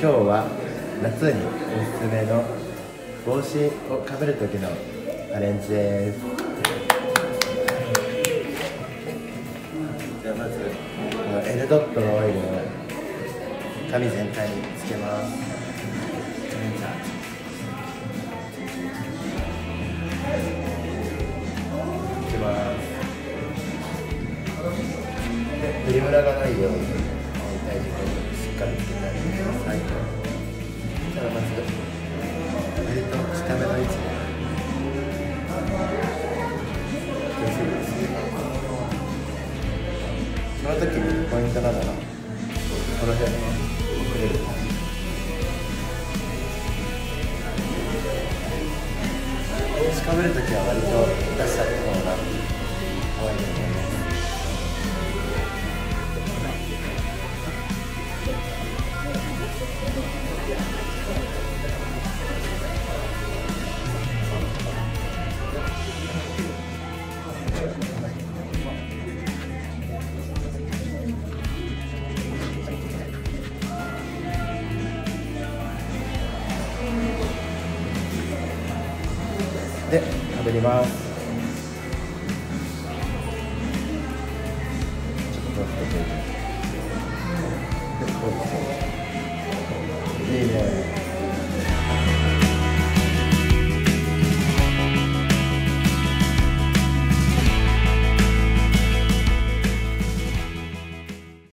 今日は夏におすすめの帽子をかぶる時のアレンジです。じゃあまずこの L ドットのオイルを髪全体につけます。じゃあいきますで振りムラがないように大体こにしっかりつけてあげてくその時にポイントなのがこの辺の遅れる帽子かぶるときは割と出しちゃった方が可愛いと思いますで食べります。いいね。